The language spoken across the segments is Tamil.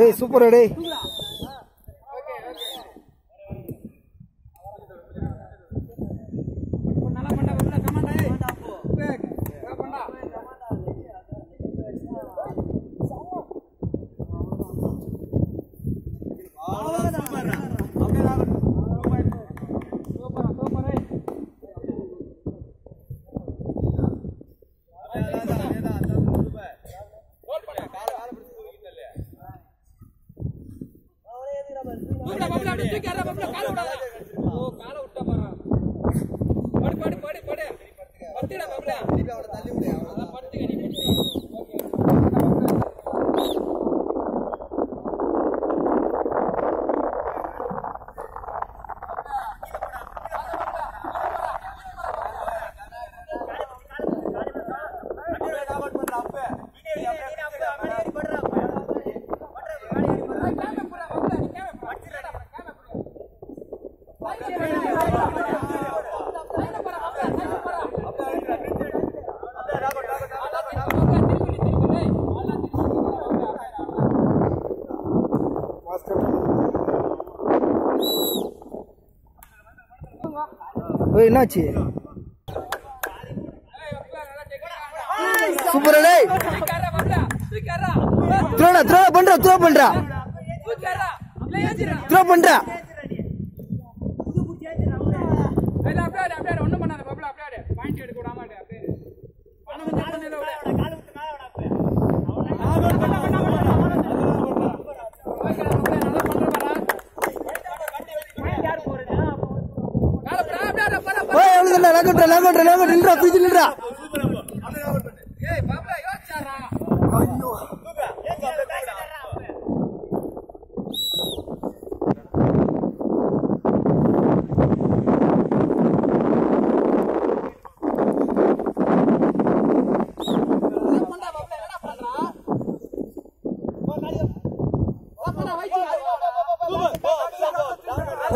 ಏ ಸೂಪರ್ ಅಡೇ ஏய் சூப்பர் டேய் ஏய் என்னாச்சு? சூப்பர் டேய் த்ரோடா த்ரோ பண்றா த்ரோ பண்றா. த்ரோ பண்றா. ஓய் அவ்வளவுதான் லாகோட்ரா லாகோட்ரா லாகோட்ரா நின்றா பீச்சு நின்றா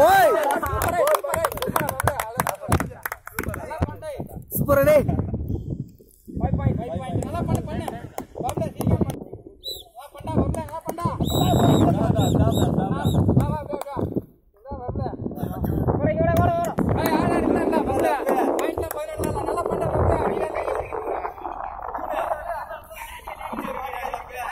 ஓய் சூப்பரே பாய் பாய். நல்லா பண்ணு பண்ணு.